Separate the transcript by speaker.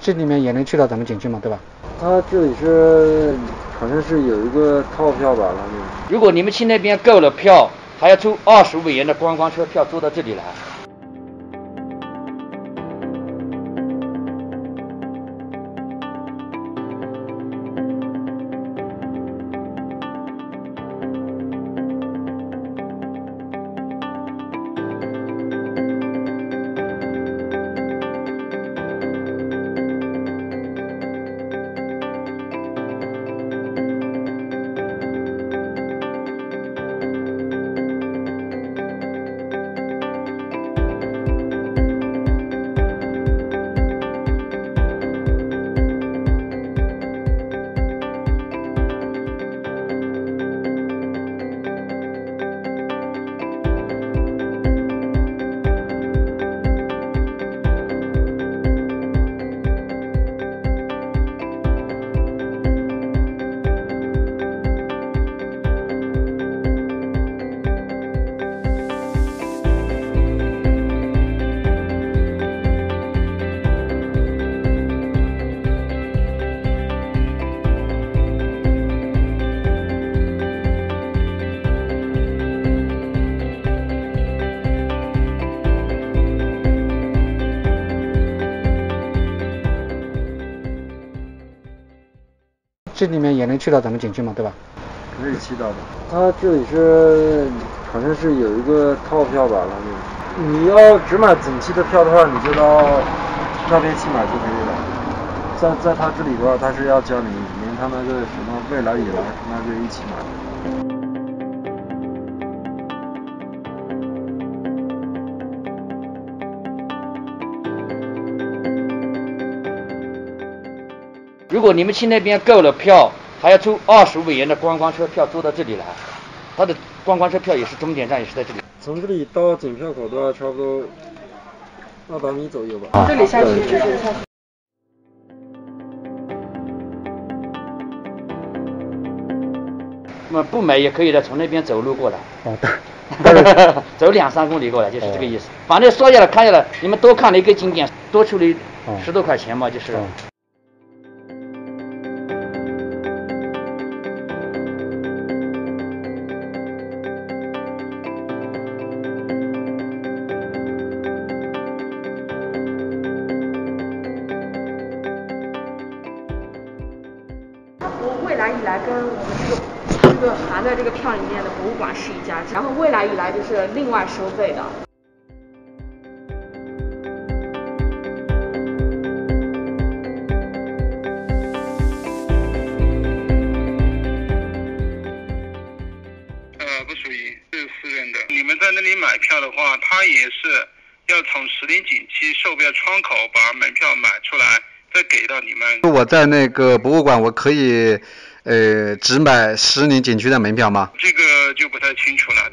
Speaker 1: 这里面也能去到咱们景区嘛，对吧？
Speaker 2: 它这里是好像是有一个套票吧，那里。
Speaker 3: 如果你们去那边购了票，还要出二十五元的观光车票坐到这里来。
Speaker 1: 这里面也能去到咱们景区嘛，对吧？
Speaker 2: 可以去到的。它这里是好像是有一个套票吧，反正。你要只买景区的票的话，你就到那边去买就可以了。在在它这里的话，它是要教你连它那个什么未来以来那个一起买。
Speaker 3: 如果你们去那边购了票，还要出二十五元的观光车票坐到这里来。它的观光车票也是终点站也是在这里。
Speaker 2: 从这里到检票口的话，差不多二百米左右吧。
Speaker 4: 这里下去，这里下去。
Speaker 3: 那么不买也可以的，从那边走路过来。
Speaker 1: 好的。
Speaker 3: 走两三公里过来就是这个意思。反正说下来看下来，你们多看了一个景点，多出了十多块钱嘛，就是。
Speaker 4: 未来跟我们这个这个含在这个票里面的博物馆是一家，然后未来以来就是另外收费的。
Speaker 5: 呃，不属于是私人的。你们在那里买票的话，他也是要从石林景区售票窗口把门票买出来。再给到你们。
Speaker 6: 我在那个博物馆，我可以，呃，只买石林景区的门票吗？
Speaker 5: 这个就不太清楚了。